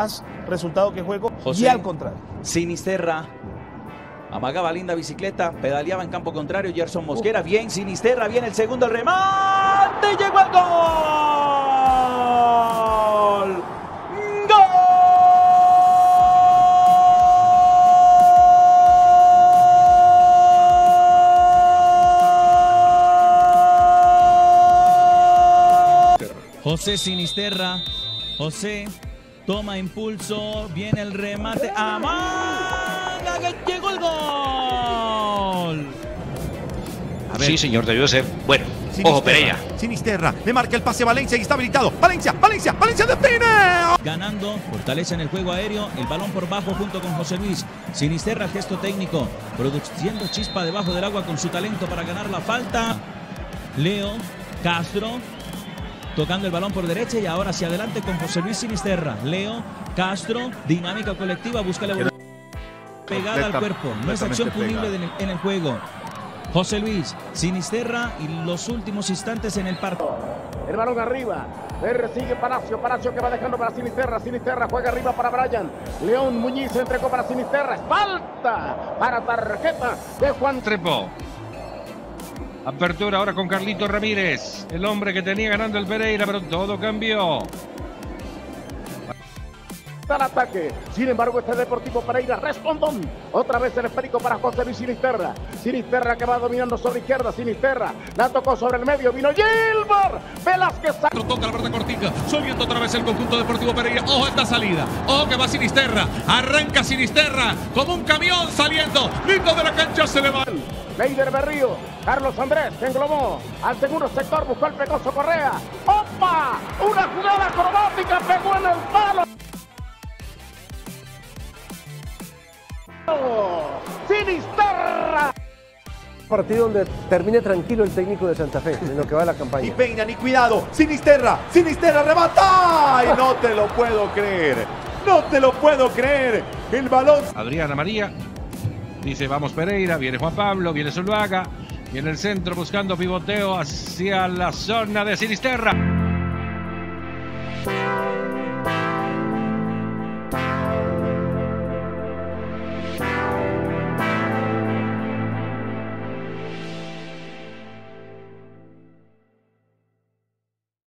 más resultado que juego José. y al contrario. Sinisterra. Amagaba linda bicicleta, pedaleaba en campo contrario Gerson Mosquera. Bien, Sinisterra, viene el segundo el remate. Llegó el gol. José Sinisterra. José toma impulso. Viene el remate. Que llegó el gol. Sí, señor, debió ser. Bueno, Sinisterra, ojo, Pereira. Sinisterra, le marca el pase a Valencia y está habilitado. Valencia, Valencia, Valencia define. Ganando, fortaleza en el juego aéreo, el balón por bajo junto con José Luis. Sinisterra, gesto técnico, produciendo chispa debajo del agua con su talento para ganar la falta. Leo Castro, tocando el balón por derecha y ahora hacia adelante con José Luis Sinisterra. Leo Castro, dinámica colectiva, busca la evolución pegada al cuerpo. No es acción punible en el, en el juego. José Luis, Sinisterra y los últimos instantes en el partido. El balón arriba. R sigue Palacio. Palacio que va dejando para Sinisterra. Sinisterra juega arriba para Brian. León Muñiz se entregó para Sinisterra. Falta para tarjeta de Juan Trepo. Apertura ahora con Carlito Ramírez, el hombre que tenía ganando el Pereira, pero todo cambió. al ataque. Sin embargo, este Deportivo Pereira respondón. Otra vez el esférico para José Luis Sinisterra. Sinisterra que va dominando sobre izquierda. Sinisterra la tocó sobre el medio. Vino Gilbert. Velázquez. Toca la verdad cortica, subiendo otra vez el conjunto deportivo Pereira. Ojo esta salida, ojo que va Sinisterra, arranca Sinisterra como un camión saliendo, lindo de la cancha se le va. Leider Berrío, Carlos Andrés se englobó al segundo sector, buscó el Pecoso Correa. ¡Opa! Una jugada acrobática, pegó en el palo. Sinisterra. partido donde termine tranquilo el técnico de Santa Fe en lo que va de la Y campaña. peinan y cuidado. Sinisterra, Sinisterra remata. ¡Ay, no te lo puedo creer! No te lo puedo creer. El balón Adriana María dice vamos Pereira, viene Juan Pablo, viene Zuluaga, viene el centro buscando pivoteo hacia la zona de Sinisterra.